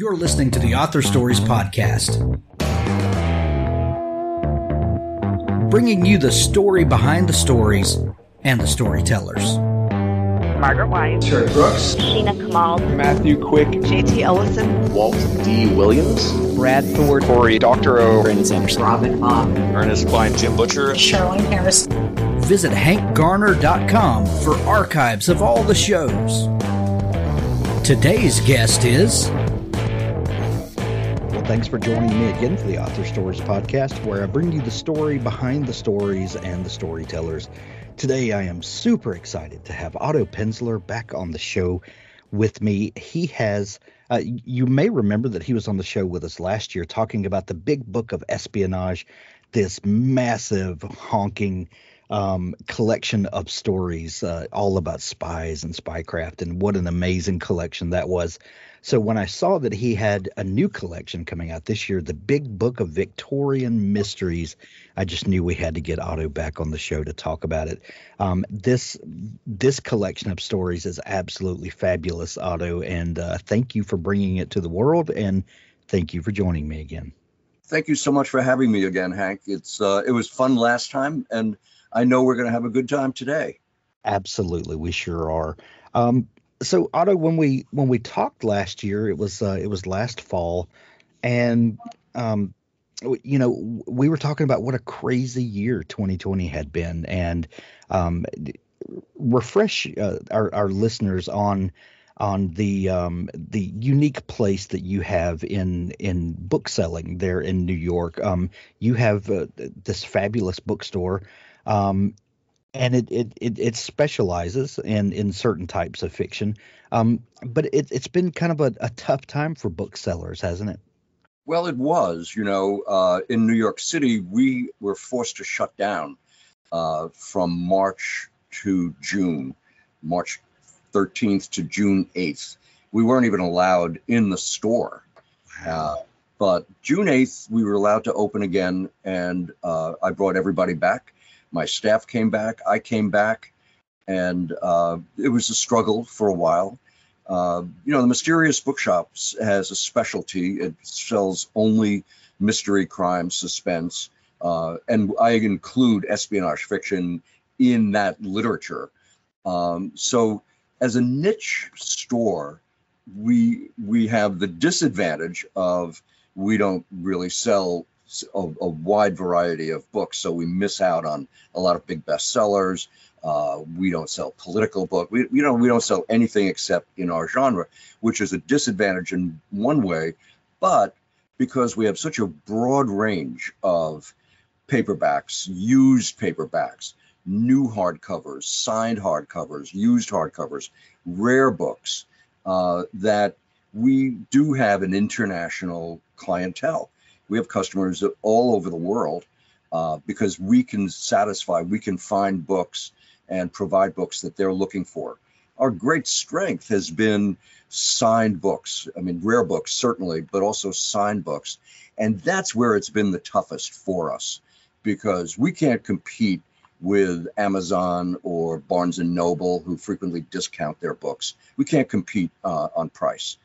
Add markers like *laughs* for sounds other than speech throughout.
You're listening to the Author Stories Podcast, bringing you the story behind the stories and the storytellers. Margaret White, Terry Brooks, Sheena Kamal, Matthew Quick, JT Ellison, Walt D. Williams, Brad Thor, Cory Doctorow, Brandon Sanderson, Robin Mom, Ernest Cline, Jim Butcher, Charlaine Harris. Visit hankgarner.com for archives of all the shows. Today's guest is Well, thanks for joining me again for the Author Stories podcast, where I bring you the story behind the stories and the storytellers. Today, I am super excited to have Otto Penzler back on the show with me. He has, uh, you may remember that he was on the show with us last year talking about the big book of espionage, this massive honking um, collection of stories uh, all about spies and spycraft, and what an amazing collection that was. So when I saw that he had a new collection coming out this year, the Big Book of Victorian Mysteries, I just knew we had to get Otto back on the show to talk about it. Um, this this collection of stories is absolutely fabulous, Otto, and uh, thank you for bringing it to the world, and thank you for joining me again. Thank you so much for having me again, Hank. It's uh, it was fun last time, and I know we're going to have a good time today. Absolutely, we sure are. Um, so Otto, when we when we talked last year, it was uh, it was last fall, and um, you know we were talking about what a crazy year 2020 had been, and um, refresh uh, our our listeners on on the um, the unique place that you have in in book selling there in New York. Um, you have uh, this fabulous bookstore. Um, and it, it it it specializes in in certain types of fiction um but it, it's been kind of a, a tough time for booksellers hasn't it Well, it was, you know, uh, in New York City, we were forced to shut down uh, from March to June, March 13th to June 8th. We weren't even allowed in the store. Uh, but June 8th, we were allowed to open again, and uh, I brought everybody back. My staff came back, I came back, and uh, it was a struggle for a while. Uh, you know, the Mysterious Bookshops has a specialty. It sells only mystery, crime, suspense, uh, and I include espionage fiction in that literature. Um, so, as a niche store, we we have the disadvantage of we don't really sell a, a wide variety of books, so we miss out on a lot of big bestsellers. Uh, we don't sell political book. We you know we don't sell anything except in our genre, which is a disadvantage in one way, but because we have such a broad range of paperbacks, used paperbacks, new hardcovers, signed hardcovers, used hardcovers, rare books, uh, that we do have an international clientele. We have customers all over the world uh, because we can satisfy, we can find books and provide books that they're looking for. Our great strength has been signed books. I mean, rare books, certainly, but also signed books. And that's where it's been the toughest for us because we can't compete with Amazon or Barnes and Noble, who frequently discount their books. We can't compete uh, on price.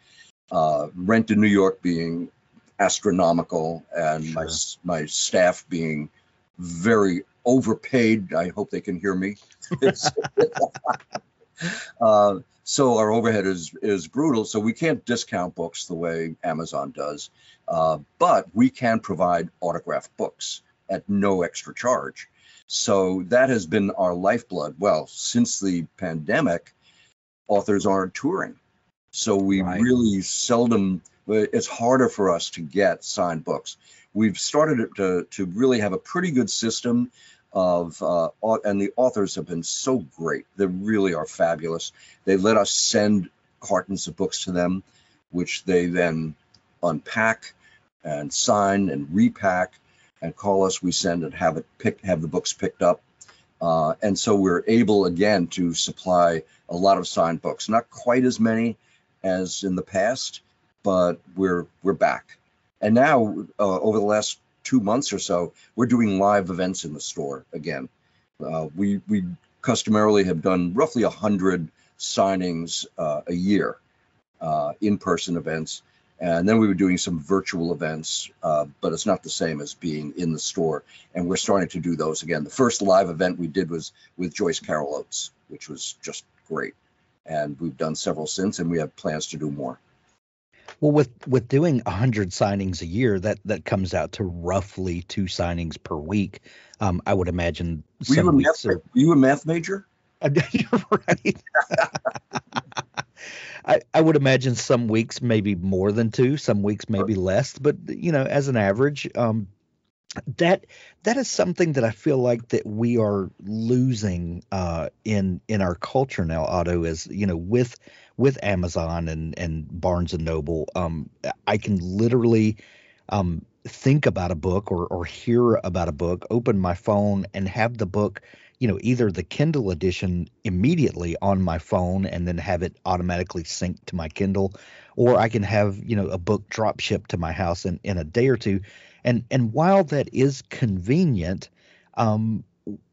Uh, rent in New York being astronomical, and my my staff being very overpaid. I hope they can hear me. *laughs* Uh, so our overhead is is brutal. So we can't discount books the way Amazon does, uh, but we can provide autographed books at no extra charge. So that has been our lifeblood. Well, since the pandemic, authors aren't touring. So we Right. really seldom, it's harder for us to get signed books. We've started to, to really have a pretty good system of, uh, and the authors have been so great. They really are fabulous. They let us send cartons of books to them, which they then unpack and sign and repack and call us. We send and have it picked, have the books picked up. Uh, and so we're able again to supply a lot of signed books. Not quite as many as in the past, but we're we're back. And now uh, over the last two months or so, we're doing live events in the store again. Uh, we we customarily have done roughly hundred signings uh, a year, uh, in-person events, And then we were doing some virtual events, uh, but it's not the same as being in the store. And we're starting to do those again. The first live event we did was with Joyce Carol Oates, which was just great. And we've done several since, and we have plans to do more. Well, with with doing hundred signings a year, that that comes out to roughly two signings per week. Um, I would imagine Were you, some a weeks math, are were you a math major? You're *laughs* right. *laughs* I, I would imagine some weeks maybe more than two, some weeks maybe less, but you know, as an average, um, that that is something that I feel like that we are losing uh, in in our culture now. Otto is you know with with Amazon and and Barnes and Noble, um, I can literally um, think about a book or or hear about a book, open my phone and have the book you know either the kindle edition immediately on my phone and then have it automatically sync to my kindle or i can have you know a book drop shipped to my house in, in a day or two. And and while that is convenient um,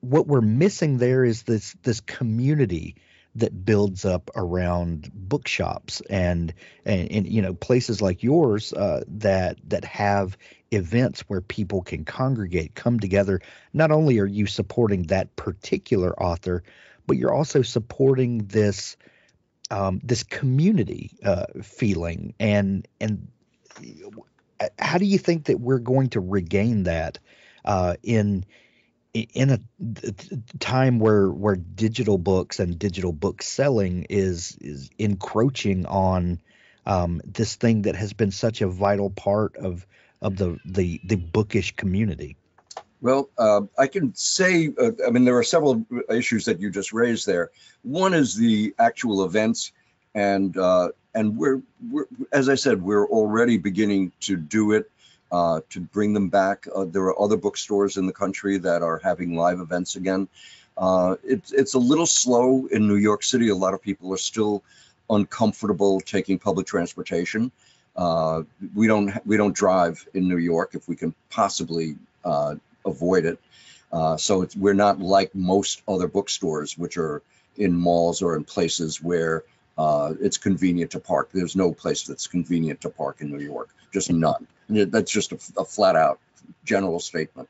what we're missing there is this this community that builds up around bookshops and and, and you know places like yours uh, that that have events where people can congregate, come together. Not only are you supporting that particular author, but you're also supporting this um, this community uh, feeling. And and uh, how do you think that we're going to regain that uh, in in a time where where digital books and digital book selling is is encroaching on um, this thing that has been such a vital part of of the the the bookish community? Well, uh, I can say, uh, I mean, there are several issues that you just raised there. One is the actual events, and uh, and we're, we're, as I said, we're already beginning to do it uh, to bring them back. Uh, there are other bookstores in the country that are having live events again. Uh, it's it's a little slow in New York City. A lot of people are still uncomfortable taking public transportation. Uh, we don't we don't drive in New York if we can possibly uh, avoid it. Uh, so we're not like most other bookstores, which are in malls or in places where uh, it's convenient to park. There's no place that's convenient to park in New York, just none. That's just a, a flat out general statement.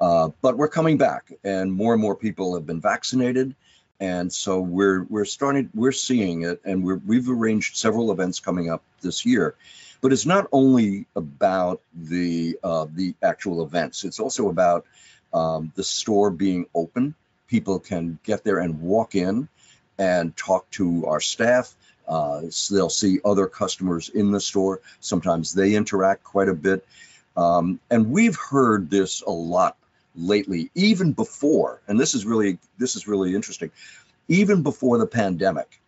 Uh, but we're coming back, and more and more people have been vaccinated, and so we're we're starting we're seeing it, and we're, we've arranged several events coming up this year but it's not only about the uh, the actual events. It's also about um, the store being open. People can get there and walk in and talk to our staff. Uh, so they'll see other customers in the store. Sometimes they interact quite a bit. Um, and we've heard this a lot lately, even before, and this is really this is really interesting. Even before the pandemic,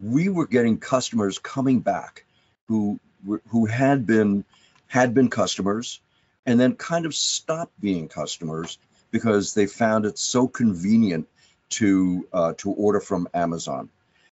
we were getting customers coming back who who had been had been customers and then kind of stopped being customers because they found it so convenient to uh, to order from Amazon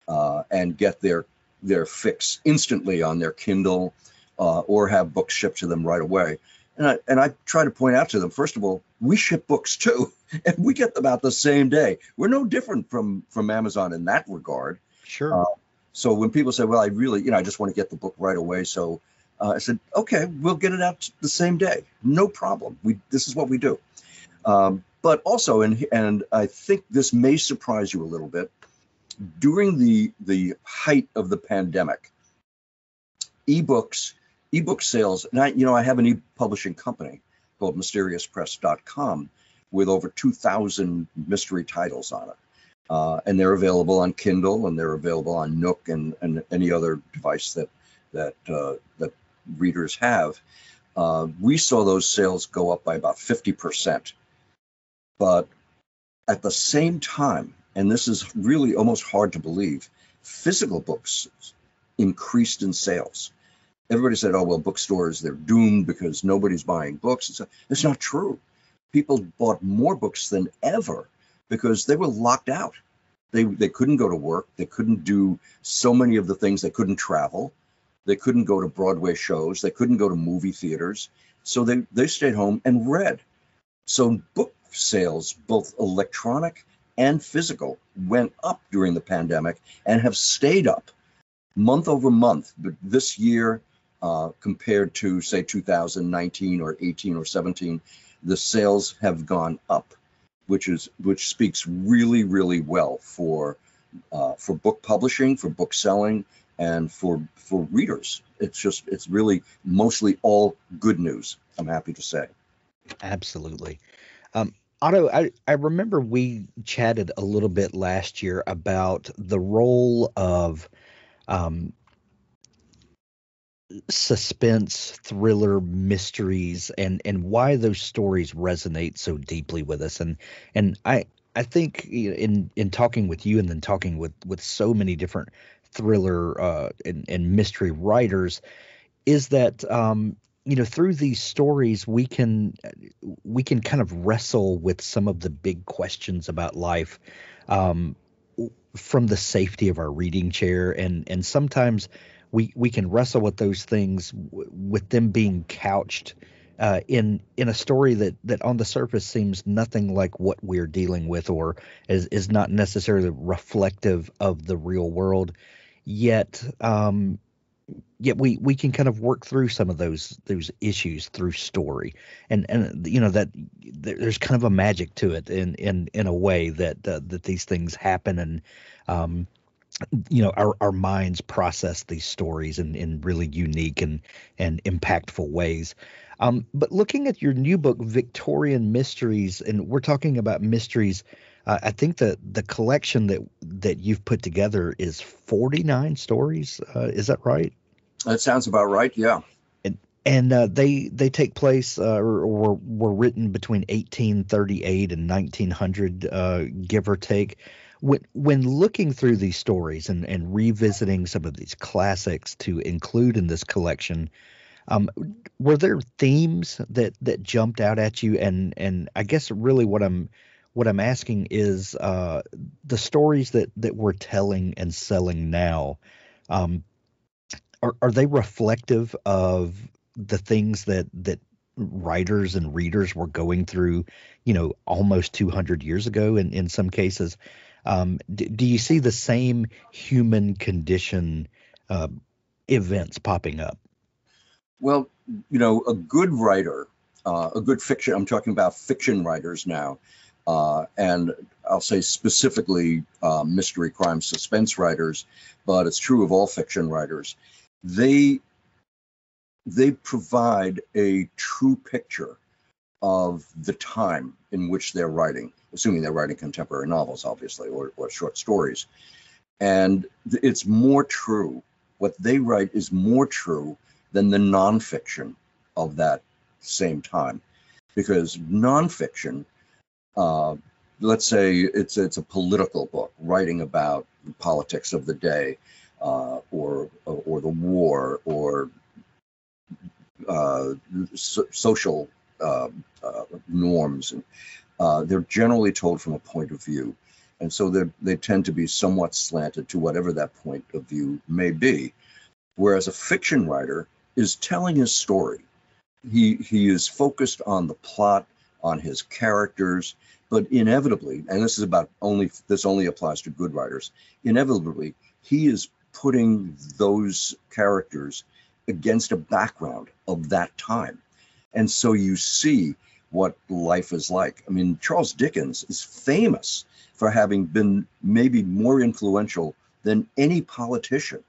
uh, and get their their fix instantly on their Kindle uh, or have books shipped to them right away. And I and I try to point out to them first of all, we ship books too, *laughs* and we get them out the same day. We're no different from from Amazon in that regard. Sure. Uh, so when people say, "Well, I really, you know, I just want to get the book right away," so uh, I said, "Okay, we'll get it out the same day, no problem. We this is what we do." Um, but also, and and I think this may surprise you a little bit. During the the height of the pandemic, ebooks, ebook sales, and I, you know, I have an e-publishing company called MysteriousPress.com with over 2,000 mystery titles on it. Uh, and they're available on Kindle and they're available on Nook and, and any other device that that uh, that readers have. Uh, we saw those sales go up by about 50%. But at the same time, and this is really almost hard to believe, physical books increased in sales. Everybody said, oh, well, bookstores, they're doomed because nobody's buying books. It's, it's not true. People bought more books than ever because they were locked out. They, they couldn't go to work. They couldn't do so many of the things. They couldn't travel. They couldn't go to Broadway shows. They couldn't go to movie theaters. So they, they stayed home and read. So book sales, both electronic and physical, went up during the pandemic and have stayed up month over month. But this year, uh, compared to say 2019 or 18 or 17, the sales have gone up, which is which speaks really really well for uh, for book publishing, for book selling, and for for readers. It's just it's really mostly all good news. I'm happy to say. Absolutely. Um, Otto, I, I remember we chatted a little bit last year about the role of um, suspense, thriller, mysteries, and and why those stories resonate so deeply with us. And and I I think in in talking with you and then talking with with so many different thriller uh, and, and mystery writers, is that um, you know through these stories we can we can kind of wrestle with some of the big questions about life um, from the safety of our reading chair. And and sometimes we we can wrestle with those things w- with them being couched uh, in in a story that that on the surface seems nothing like what we're dealing with or is is not necessarily reflective of the real world. Yet um, yet we we can kind of work through some of those those issues through story. And and you know that there's kind of a magic to it in in in a way that uh, that these things happen and um you know our, our minds process these stories in, in really unique and and impactful ways. Um, but looking at your new book victorian mysteries and we're talking about mysteries uh, i think that the collection that that you've put together is 49 stories uh, is that right That sounds about right. Yeah. and uh, they they take place uh, or, or were written between 1838 and 1900 uh, give or take when when looking through these stories and, and revisiting some of these classics to include in this collection um, were there themes that that jumped out at you and and I guess really what I'm what I'm asking is uh, the stories that that we're telling and selling now um, are are they reflective of the things that that writers and readers were going through you know almost 200 years ago in in some cases um, d- do you see the same human condition uh, events popping up Well, you know, a good writer, uh, a good fiction. I'm talking about fiction writers now, uh, and I'll say specifically uh, mystery, crime, suspense writers, but it's true of all fiction writers. They they provide a true picture of the time in which they're writing, assuming they're writing contemporary novels, obviously, or, or short stories. And it's more true. What they write is more true than the nonfiction of that same time. Because nonfiction, uh, let's say it's it's a political book writing about the politics of the day, uh, or or the war, or uh, so, social uh, uh, norms, and uh, they're generally told from a point of view, and so they they tend to be somewhat slanted to whatever that point of view may be. Whereas a fiction writer is telling his story. He he is focused on the plot, on his characters, but inevitably, and this is about only this only applies to good writers. Inevitably, he is putting those characters against a background of that time, and so you see what life is like. I mean, Charles Dickens is famous for having been maybe more influential than any politician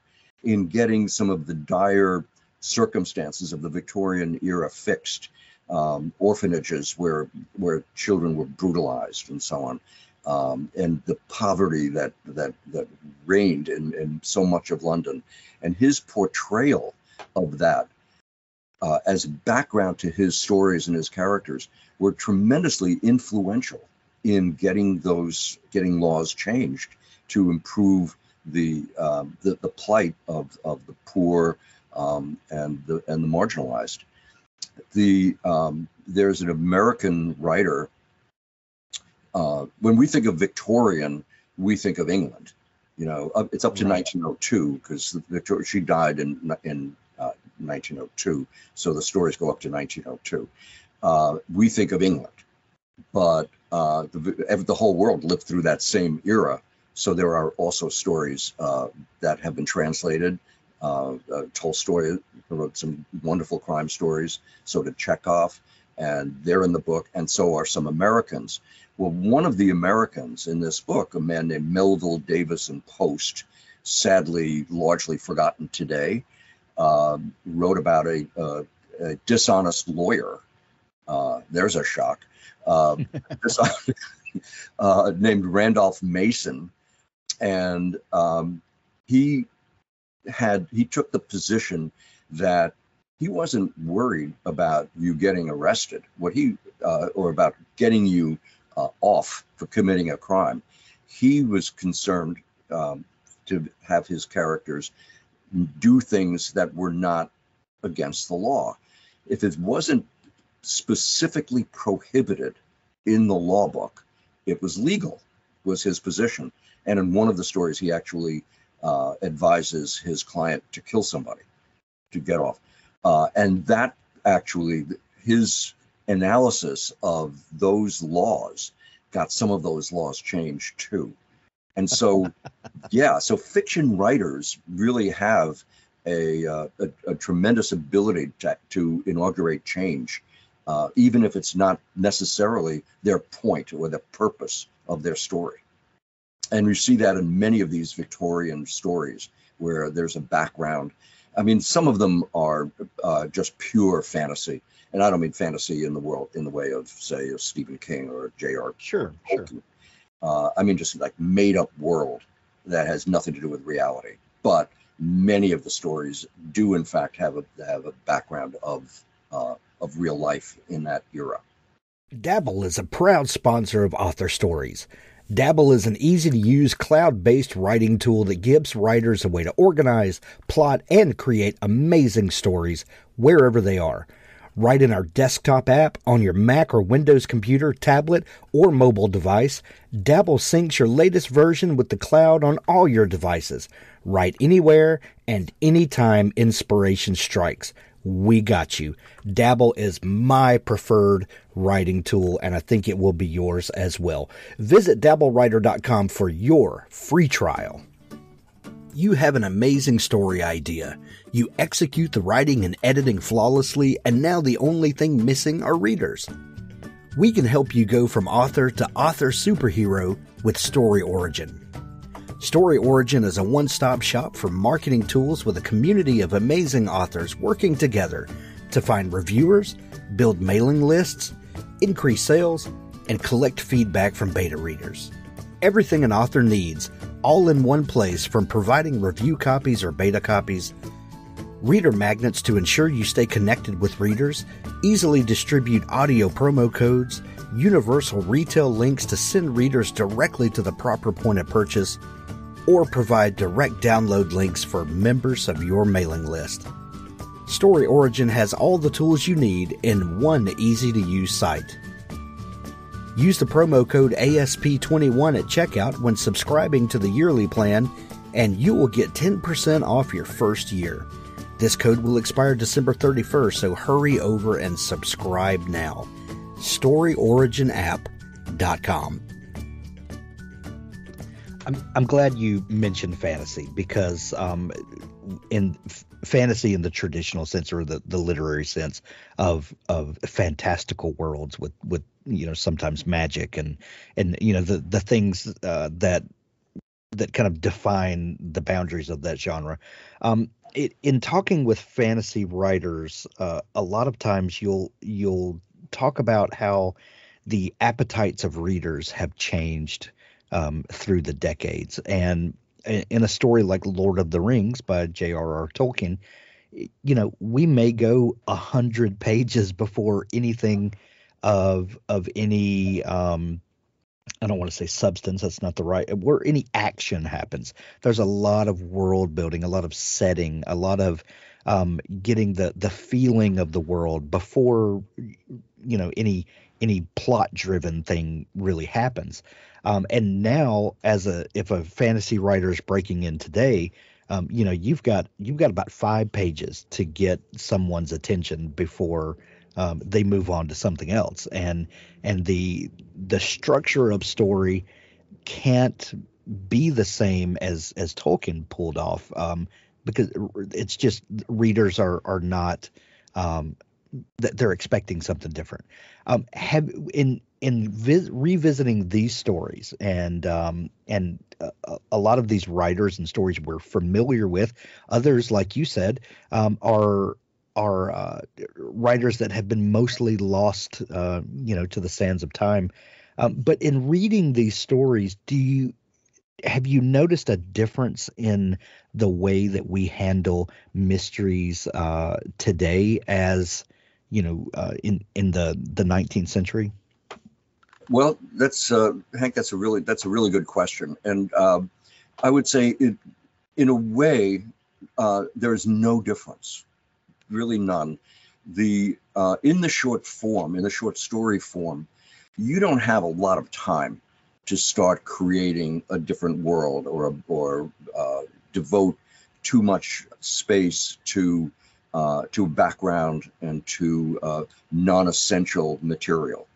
in getting some of the dire circumstances of the Victorian era fixed, um, orphanages where where children were brutalized and so on, um, and the poverty that that that reigned in, in so much of London, and his portrayal of that uh, as background to his stories and his characters were tremendously influential in getting those getting laws changed to improve the um, the, the plight of, of the poor um, and the and the marginalized. The um, there's an American writer. Uh, when we think of Victorian, we think of England. You know, it's up to Right. 1902 because Victoria she died in in uh, 1902, so the stories go up to 1902. Uh, we think of England, but uh, the, the whole world lived through that same era. So there are also stories uh, that have been translated Uh, uh, Tolstoy wrote some wonderful crime stories. So did Chekhov, and they're in the book, and so are some Americans. Well, one of the Americans in this book, a man named Melville Davisson Post, sadly largely forgotten today, uh, wrote about a, a, a dishonest lawyer. Uh, there's a shock. *laughs* Uh, uh, named Randolph Mason, and um, he had he took the position that he wasn't worried about you getting arrested, what he uh, or about getting you uh, off for committing a crime. He was concerned um, to have his characters do things that were not against the law. If it wasn't specifically prohibited in the law book, it was legal, was his position. And in one of the stories, he actually uh, advises his client to kill somebody to get off. Uh, and that actually, his analysis of those laws got some of those laws changed too. And so, *laughs* yeah, so fiction writers really have a, uh, a, a, tremendous ability to, to inaugurate change, uh, even if it's not necessarily their point or the purpose of their story. And you see that in many of these Victorian stories where there's a background. I mean, some of them are uh, just pure fantasy, and I don't mean fantasy in the world in the way of, say, of Stephen King or J.R. Sure, Tolkien. sure. Uh, I mean, just like made up world that has nothing to do with reality. But many of the stories do, in fact, have a have a background of uh, of real life in that era. Dabble is a proud sponsor of Author Stories. Dabble is an easy to use cloud based writing tool that gives writers a way to organize, plot, and create amazing stories wherever they are. Write in our desktop app on your Mac or Windows computer, tablet, or mobile device. Dabble syncs your latest version with the cloud on all your devices. Write anywhere and anytime inspiration strikes. We got you. Dabble is my preferred writing tool, and I think it will be yours as well. Visit dabblewriter.com for your free trial. You have an amazing story idea. You execute the writing and editing flawlessly, and now the only thing missing are readers. We can help you go from author to author superhero with Story Origin. Story Origin is a one stop shop for marketing tools with a community of amazing authors working together to find reviewers, build mailing lists, increase sales, and collect feedback from beta readers. Everything an author needs all in one place from providing review copies or beta copies, reader magnets to ensure you stay connected with readers, easily distribute audio promo codes, universal retail links to send readers directly to the proper point of purchase, or provide direct download links for members of your mailing list. Story Origin has all the tools you need in one easy to use site. Use the promo code ASP21 at checkout when subscribing to the yearly plan, and you will get 10% off your first year. This code will expire December 31st, so hurry over and subscribe now. StoryOriginApp.com. I'm, I'm glad you mentioned fantasy because um, in f- fantasy in the traditional sense or the, the literary sense of of fantastical worlds with with you know sometimes magic and and you know the the things uh, that that kind of define the boundaries of that genre. Um, it, in talking with fantasy writers, uh, a lot of times you'll you'll talk about how the appetites of readers have changed um, through the decades, and in a story like Lord of the Rings by J.R.R. Tolkien, you know, we may go a hundred pages before anything of of any um, I don't want to say substance. That's not the right where any action happens. There's a lot of world building, a lot of setting, a lot of um, getting the the feeling of the world before you know any any plot driven thing really happens. Um, and now, as a if a fantasy writer is breaking in today, um, you know you've got you've got about five pages to get someone's attention before um, they move on to something else, and and the the structure of story can't be the same as as Tolkien pulled off. Um, because it's just readers are are not um, they're expecting something different. Um, have in in vis- revisiting these stories and um, and a, a, lot of these writers and stories we're familiar with, others like you said um, are are uh, writers that have been mostly lost, uh, you know, to the sands of time. Um, but in reading these stories, do you have you noticed a difference in the way that we handle mysteries uh, today as you know uh, in in the the 19th century? Well that's uh, hank that's a really that's a really good question. And um, i would say it in a way uh, there's no difference really none. The uh, in the short form in the short story form you don't have a lot of time to start creating a different world or or uh, devote too much space to uh, to background and to uh, non-essential material.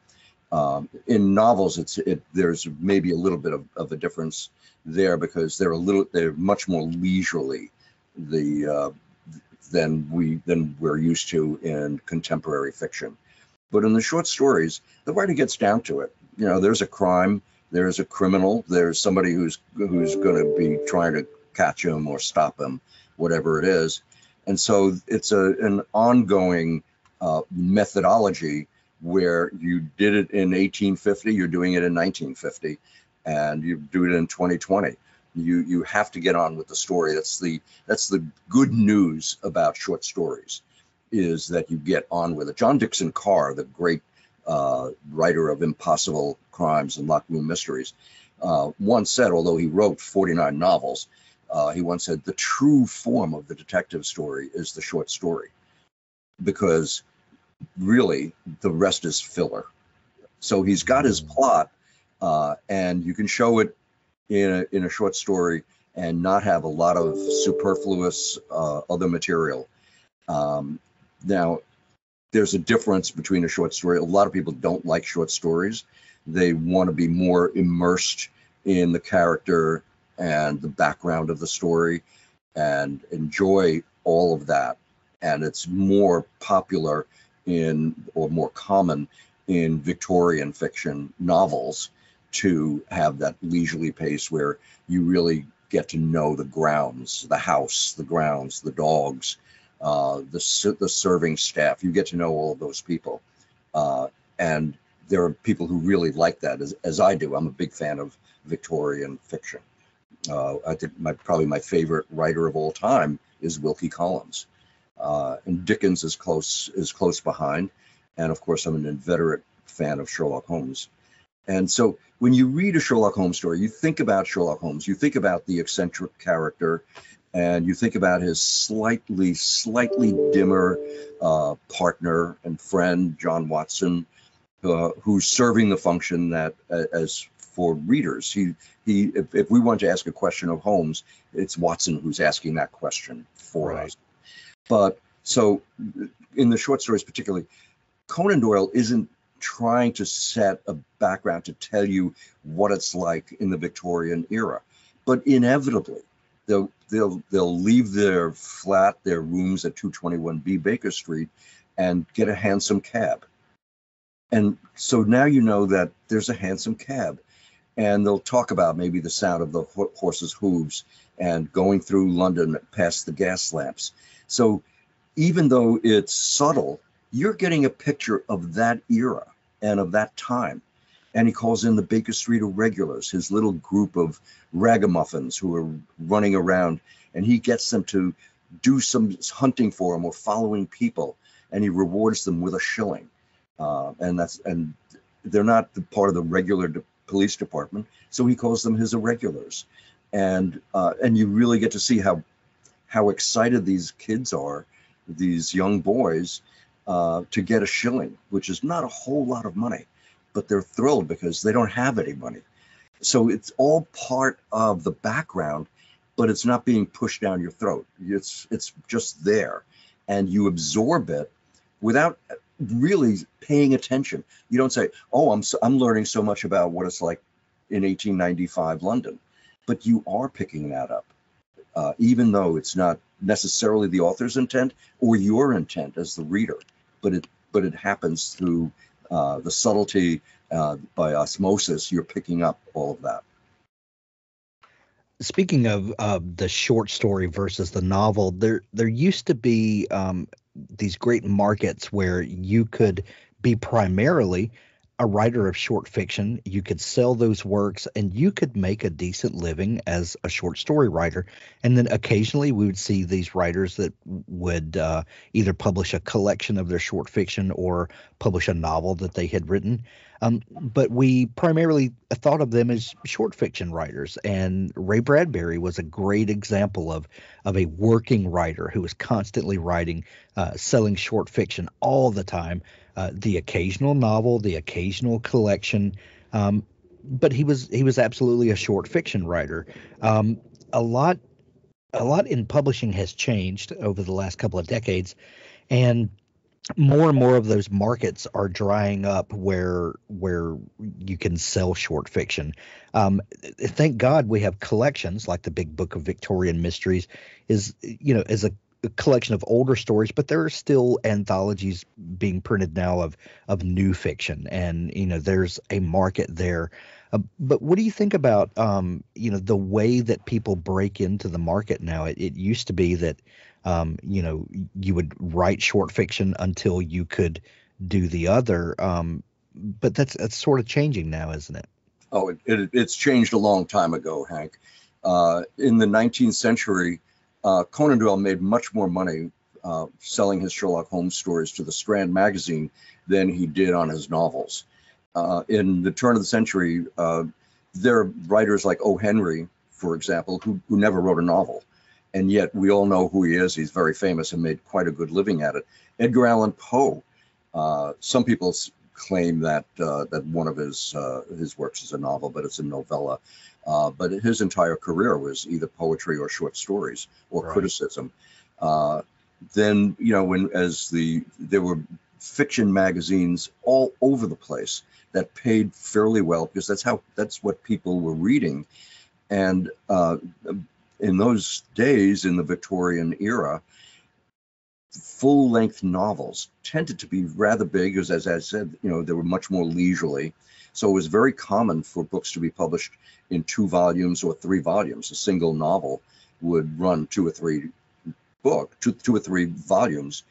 Um, in novels, it's it, there's maybe a little bit of, of, a difference there because they're a little they're much more leisurely the uh, than we than we're used to in contemporary fiction. But in the short stories, the writer gets down to it. You know, there's a crime there's a criminal, there's somebody who's who's going to be trying to catch him or stop him, whatever it is. And so it's a an ongoing uh, methodology where you did it in 1850, you're doing it in 1950, and you do it in 2020. You you have to get on with the story. That's the that's the good news about short stories, is that you get on with it. John Dickson Carr, the great uh, writer of Impossible Crimes and Locked Room Mysteries, uh, once said, although he wrote 49 novels, uh, he once said, the true form of the detective story is the short story because really the rest is filler. So he's got his mm. plot, uh, and you can show it in a, in a short story and not have a lot of superfluous uh, other material. Um, now, there's a difference between a short story. A lot of people don't like short stories. They want to be more immersed in the character and the background of the story and enjoy all of that. And it's more popular in or more common in Victorian fiction novels to have that leisurely pace where you really get to know the grounds, the house, the grounds, the dogs, uh, the the serving staff. You get to know all of those people, uh, and there are people who really like that, as, as I do. I'm a big fan of Victorian fiction. Uh, I think my probably my favorite writer of all time is Wilkie Collins, uh, and Dickens is close is close behind, and of course I'm an inveterate fan of Sherlock Holmes. And so when you read a Sherlock Holmes story, you think about Sherlock Holmes, you think about the eccentric character and you think about his slightly, slightly dimmer uh, partner and friend, John Watson, uh, who's serving the function that, uh, as for readers, he he. If, if, we want to ask a question of Holmes, it's Watson who's asking that question for right. us. But so, in the short stories, particularly, Conan Doyle isn't trying to set a background to tell you what it's like in the Victorian era, but inevitably they'll they'll they'll leave their flat, their rooms at 221B Baker Street, and get a hansom cab. And so now you know that there's a hansom cab, and they'll talk about maybe the sound of the horse's hooves and going through London past the gas lamps. So even though it's subtle, you're getting a picture of that era and of that time and he calls in the Baker Street irregulars, his little group of ragamuffins who are running around, and he gets them to do some hunting for him or following people, and he rewards them with a shilling. Uh, and that's and they're not the part of the regular de- police department, so he calls them his irregulars, and uh, and you really get to see how how excited these kids are, these young boys, uh, to get a shilling, which is not a whole lot of money but they're thrilled because they don't have any money. So it's all part of the background, but it's not being pushed down your throat. It's it's just there, and you absorb it without really paying attention. You don't say, "Oh, I'm so, I'm learning so much about what it's like in 1895 London," but you are picking that up. uh, even though it's not necessarily the author's intent or your intent as the reader, but it but it happens through uh, the subtlety uh, by osmosis. You're picking up all of that. Speaking of uh, the short story versus the novel, there there used to be um, these great markets where you could be primarily a writer of short fiction. You could sell those works and you could make a decent living as a short story writer. And then occasionally we would see these writers that would uh, either publish a collection of their short fiction or publish a novel that they had written. Um, but we primarily thought of them as short fiction writers. And Ray Bradbury was a great example of, of a working writer who was constantly writing, uh, selling short fiction all the time uh, the occasional novel, the occasional collection. Um, but he was he was absolutely a short fiction writer. Um, a lot a lot in publishing has changed over the last couple of decades, and more and more of those markets are drying up where where you can sell short fiction. Um, thank God we have collections like the Big Book of Victorian Mysteries is you know is a a collection of older stories, but there are still anthologies being printed now of of new fiction, and you know there's a market there. Uh, but what do you think about um, you know the way that people break into the market now? It, it used to be that um, you know you would write short fiction until you could do the other, um, but that's that's sort of changing now, isn't it? Oh, it, it, it's changed a long time ago, Hank. Uh, in the 19th century, uh, Conan Doyle made much more money uh, selling his Sherlock Holmes stories to the Strand magazine than he did on his novels. Uh, in the turn of the century, uh, there are writers like O. Henry, for example, who, who never wrote a novel. And yet we all know who he is. He's very famous and made quite a good living at it. Edgar Allan Poe. Uh, some people claim that uh, that one of his his works is a novel, but it's a novella. Uh, but his entire career was either poetry or short stories or right. criticism. Uh, then you know when as the there were fiction magazines all over the place that paid fairly well because that's how that's what people were reading, and uh, in those days in the Victorian era. Full length novels tended to be rather big, because as I said, you know, they were much more leisurely. So it was very common for books to be published in two volumes or three volumes. A single novel would run two or three book, two, two or three volumes,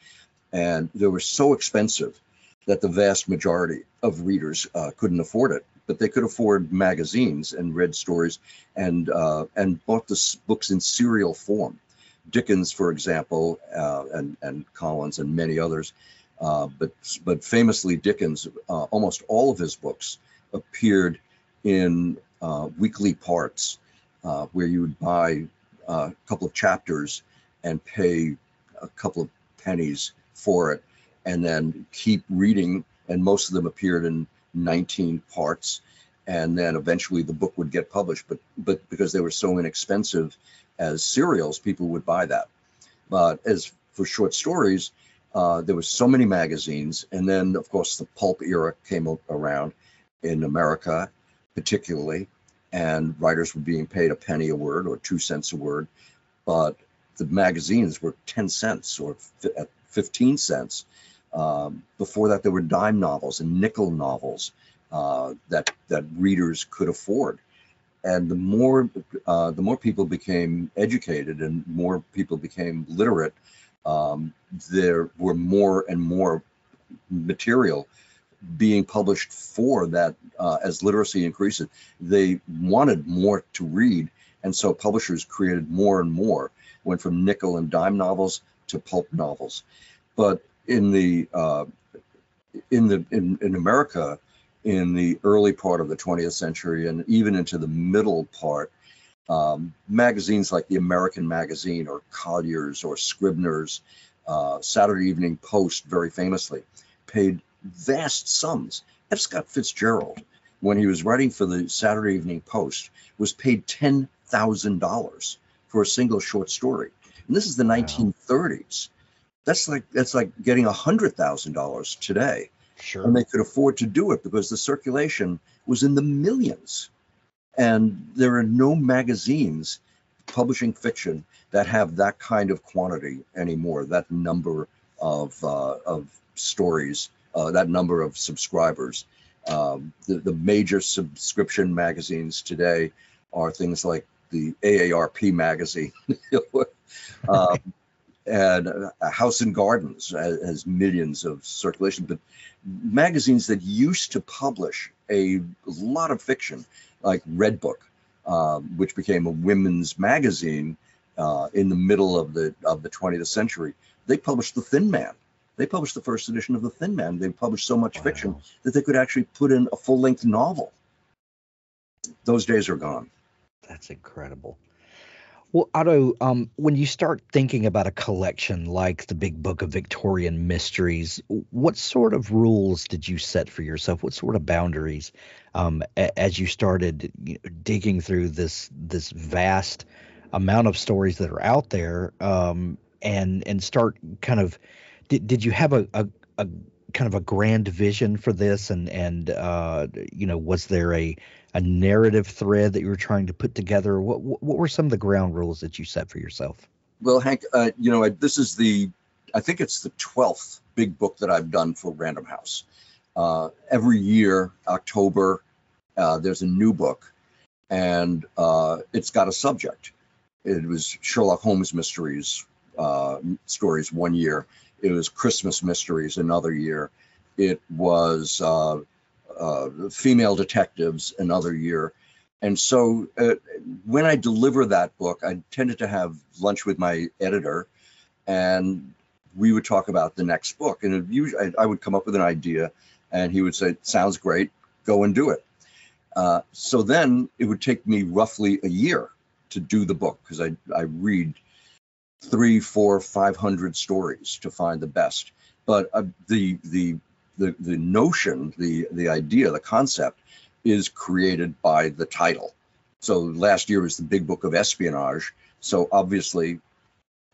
and they were so expensive that the vast majority of readers uh, couldn't afford it. But they could afford magazines and read stories and uh, and bought the books in serial form. Dickens, for example, uh, and and Collins and many others, uh, but but famously Dickens, uh, almost all of his books appeared in uh, weekly parts uh, where you would buy uh, a couple of chapters and pay a couple of pennies for it and then keep reading. And most of them appeared in 19 parts. And then eventually the book would get published. But, but because they were so inexpensive as serials, people would buy that. But as for short stories, uh, there was so many magazines, and then of course the pulp era came around, in America, particularly, and writers were being paid a penny a word or two cents a word, but the magazines were 10 cents or 15 cents. Um, before that, there were dime novels and nickel novels uh, that that readers could afford, and the more uh, the more people became educated and more people became literate, um, there were more and more material being published for that uh, as literacy increases. They wanted more to read, and so publishers created more and more. Went from nickel and dime novels to pulp novels, but in the uh, in the in, in America, in the early part of the 20th century and even into the middle part, um, magazines like the American Magazine or Collier's or Scribner's, uh, Saturday Evening Post, very famously, paid vast sums. F. Scott Fitzgerald, when he was writing for the Saturday Evening Post, was paid $10,000 for a single short story. And this is the wow. 1930s. That's like that's like getting a $100,000 today. Sure. And they could afford to do it because the circulation was in the millions. And there are no magazines publishing fiction that have that kind of quantity anymore. That number of uh, of stories, uh, that number of subscribers. Um, the, the major subscription magazines today are things like the AARP magazine, *laughs* um, and House and Gardens has millions of circulation. But magazines that used to publish a lot of fiction, like Redbook, uh, which became a women's magazine uh, in the middle of the of the 20th century, they published The Thin Man. They published the first edition of The Thin Man. They published so much Wow. fiction that they could actually put in a full length novel. Those days are gone. That's incredible. Well, Otto, um, when you start thinking about a collection like the Big Book of Victorian Mysteries, what sort of rules did you set for yourself? What sort of boundaries, um, a- as you started you know, digging through this this vast amount of stories that are out there, um, and and start kind of did, did you have a, a a kind of a grand vision for this, and and uh, you know was there a a narrative thread that you were trying to put together? What what were some of the ground rules that you set for yourself? Well, Hank, uh, you know, I, this is the, I think it's the 12th big book that I've done for Random House. Uh, every year, October, uh, there's a new book, and uh, it's got a subject. It was Sherlock Holmes mysteries uh, stories one year. It was Christmas mysteries another year. It was uh, female detectives another year. And so uh, when I deliver that book, I tended to have lunch with my editor, and we would talk about the next book. And usually, I, I would come up with an idea, and he would say, "Sounds great, go and do it." Uh, so then it would take me roughly a year to do the book because I I read three, four, five hundred stories to find the best. But uh, the the the the notion, the the idea, the concept is created by the title. So last year was the big book of espionage. So obviously,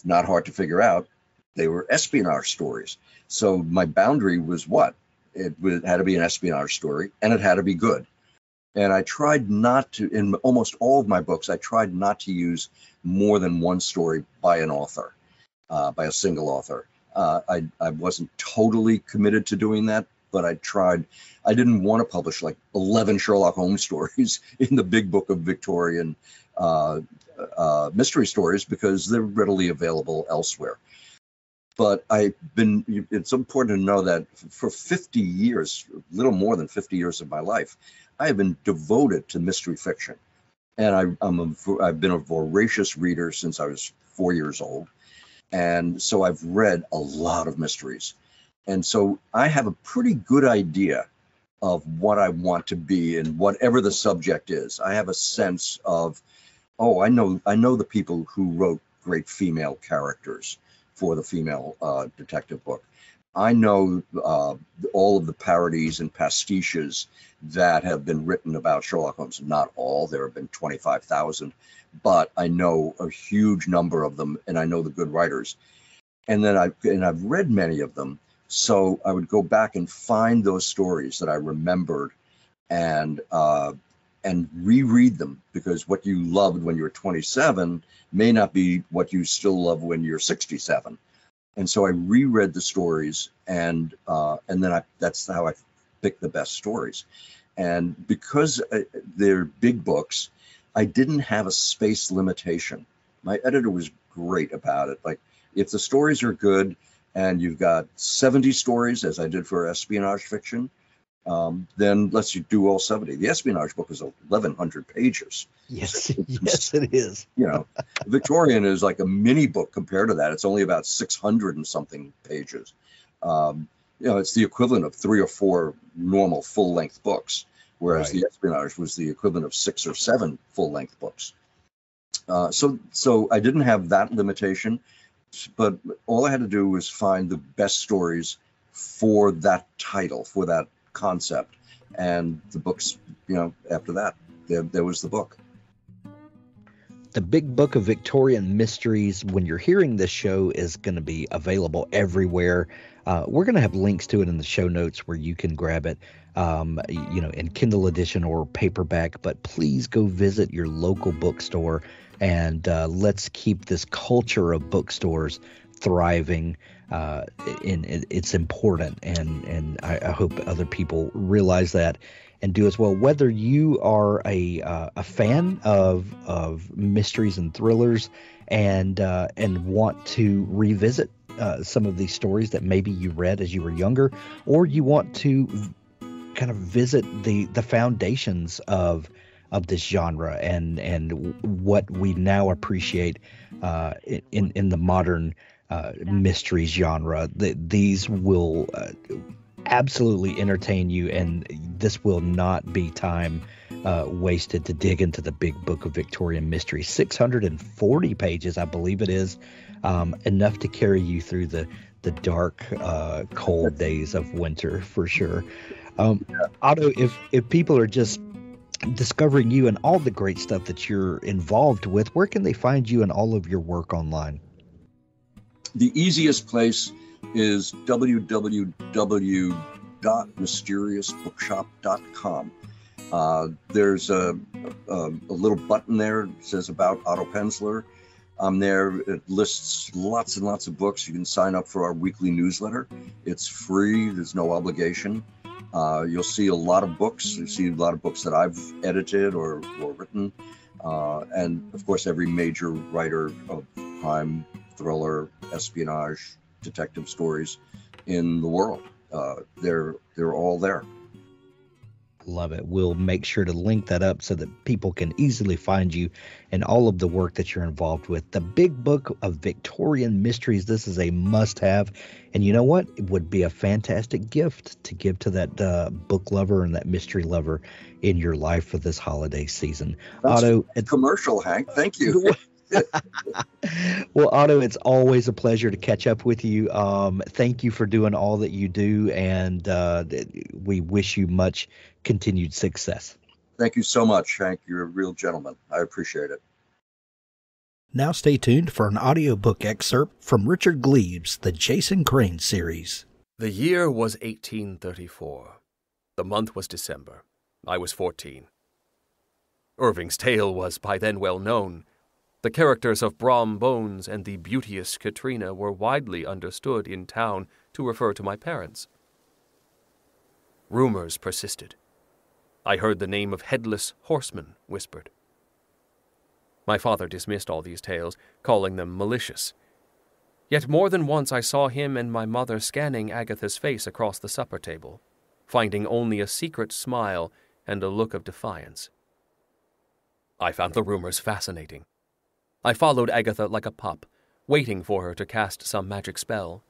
not hard to figure out. They were espionage stories. So my boundary was what? It, it had to be an espionage story, and it had to be good. And I tried not to, in almost all of my books, I tried not to use more than one story by an author, uh, by a single author. Uh, I, I wasn't totally committed to doing that, but I tried. I didn't want to publish like 11 Sherlock Holmes stories *laughs* in the big book of Victorian uh, uh, mystery stories because they're readily available elsewhere. But I've been, it's important to know that for 50 years, little more than 50 years of my life, I have been devoted to mystery fiction. And I, I'm a, I've been a voracious reader since I was four years old. And so I've read a lot of mysteries. And so I have a pretty good idea of what I want to be and whatever the subject is. I have a sense of, oh, I know I know the people who wrote great female characters for the female uh, detective book. I know uh, all of the parodies and pastiches that have been written about Sherlock Holmes. Not all, there have been 25,000, but I know a huge number of them, and I know the good writers. And then I and I've read many of them, so I would go back and find those stories that I remembered, and uh, and reread them because what you loved when you were 27 may not be what you still love when you're 67 and so I reread the stories, and uh, and then I that's how I picked the best stories. And because uh, they're big books, I didn't have a space limitation. My editor was great about it. Like if the stories are good, and you've got 70 stories, as I did for espionage fiction, um, then let's you do all 70. The espionage book is 1,100 pages Yes, *laughs* yes, it is. you know, Victorian is like a mini book compared to that. It's only about 600 and something pages. Um, you know, it's the equivalent of three or four normal full length books, whereas Right. the espionage was the equivalent of six or seven full length books. Uh, so, so I didn't have that limitation, but all I had to do was find the best stories for that title, for that concept, and the books. You know, after that, there, there was the book. The Big Book of Victorian Mysteries, when you're hearing this show, is going to be available everywhere. Uh, we're going to have links to it in the show notes where you can grab it, um, you know, in Kindle edition or paperback. But please go visit your local bookstore and uh, let's keep this culture of bookstores thriving. Uh, it's important, and and I, I hope other people realize that and do as well. Whether you are a uh, a fan of of mysteries and thrillers and uh, and want to revisit uh, some of these stories that maybe you read as you were younger, or you want to kind of visit the the foundations of of this genre and and what we now appreciate uh, in in the modern uh, mysteries genre. The, these will uh, absolutely entertain you, and this will not be time uh, wasted to dig into the big book of Victorian mystery. 640 pages, I believe it is, um, enough to carry you through the the dark, uh, cold days of winter for sure. Um, Otto, if if people are just discovering you and all the great stuff that you're involved with, where can they find you and all of your work online? The easiest place is www.mysteriousbookshop.com. Uh, there's a, a, a, little button there that says about Otto Penzler. I'm there. It lists lots and lots of books. You can sign up for our weekly newsletter. It's free. There's no obligation. Uh, you'll see a lot of books. You see a lot of books that I've edited or, or written, uh, and of course, every major writer of crime, thriller, espionage, detective stories in the world. Uh, they're they're all there. Love it. We'll make sure to link that up so that people can easily find you and all of the work that you're involved with. The Big Book of Victorian Mysteries. This is a must have. And you know what? It would be a fantastic gift to give to that uh, book lover and that mystery lover in your life for this holiday season. That's Otto, commercial, Hank. Thank you. *laughs* well, Otto, it's always a pleasure to catch up with you. Um, thank you for doing all that you do, and uh, we wish you much continued success. Thank you so much, Hank. You're a real gentleman. I appreciate it. Now stay tuned for an audiobook excerpt from Richard Gleaves' The Jason Crane series. The year was 1834. The month was December. I was 14. Irving's tale was by then well known. The characters of Brom Bones and the beauteous Katrina were widely understood in town to refer to my parents. Rumors persisted. I heard the name of Headless Horseman whispered. My father dismissed all these tales, calling them malicious. Yet more than once I saw him and my mother scanning Agatha's face across the supper table, finding only a secret smile and a look of defiance. I found the rumors fascinating. I followed Agatha like a pup, waiting for her to cast some magic spell.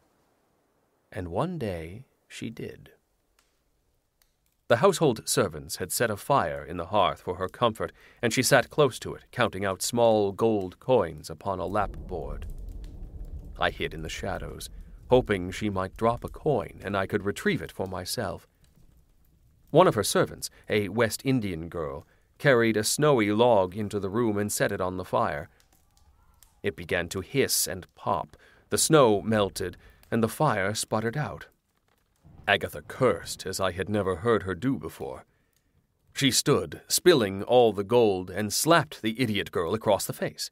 And one day she did. The household servants had set a fire in the hearth for her comfort, and she sat close to it, counting out small gold coins upon a lap board. I hid in the shadows, hoping she might drop a coin and I could retrieve it for myself. One of her servants, a West Indian girl, carried a snowy log into the room and set it on the fire. It began to hiss and pop, the snow melted, and the fire sputtered out. Agatha cursed as I had never heard her do before. She stood, spilling all the gold, and slapped the idiot girl across the face.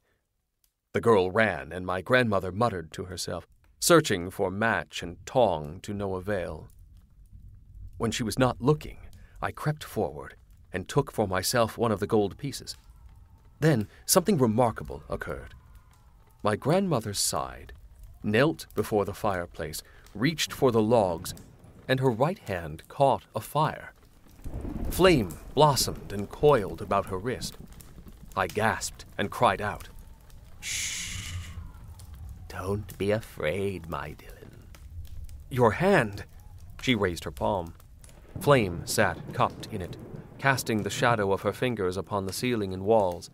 The girl ran, and my grandmother muttered to herself, searching for match and tong to no avail. When she was not looking, I crept forward and took for myself one of the gold pieces. Then something remarkable occurred. My grandmother sighed, knelt before the fireplace, reached for the logs, and her right hand caught a fire. Flame blossomed and coiled about her wrist. I gasped and cried out, Shh! Don't be afraid, my Dylan. Your hand! She raised her palm. Flame sat cupped in it, casting the shadow of her fingers upon the ceiling and walls.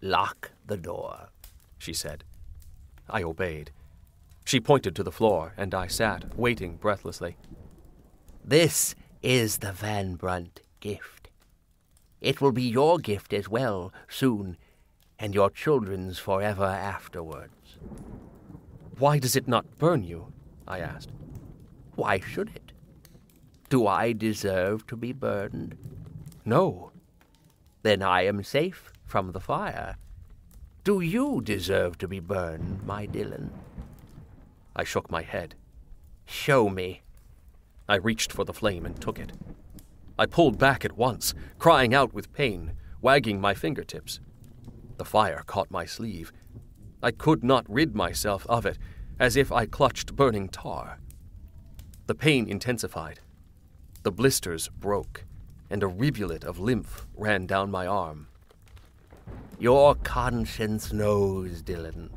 Lock the door, she said. I obeyed. She pointed to the floor, and I sat, waiting breathlessly. This is the Van Brunt gift. It will be your gift as well, soon, and your children's forever afterwards. Why does it not burn you? I asked. Why should it? Do I deserve to be burned? No. Then I am safe from the fire. Do you deserve to be burned, my Dylan? I shook my head. Show me. I reached for the flame and took it. I pulled back at once, crying out with pain, wagging my fingertips. The fire caught my sleeve. I could not rid myself of it, as if I clutched burning tar. The pain intensified. The blisters broke, and a rivulet of lymph ran down my arm. Your conscience knows, Dylan.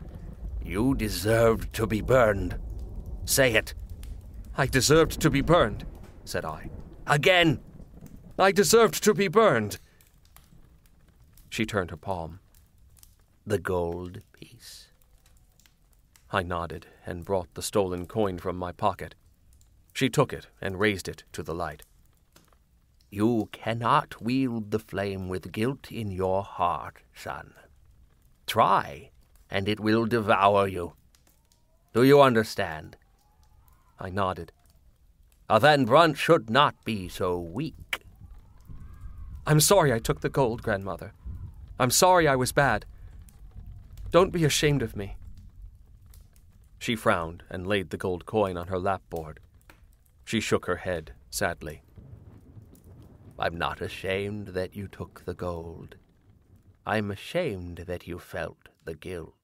You deserved to be burned. Say it. I deserved to be burned, said I. Again. I deserved to be burned. She turned her palm. The gold piece. I nodded and brought the stolen coin from my pocket. She took it and raised it to the light. You cannot wield the flame with guilt in your heart, son. Try, and it will devour you. Do you understand? I nodded. A Van Brunt should not be so weak. I'm sorry I took the gold, grandmother. I'm sorry I was bad. Don't be ashamed of me. She frowned and laid the gold coin on her lapboard. She shook her head sadly. I'm not ashamed that you took the gold. I'm ashamed that you felt the guilt.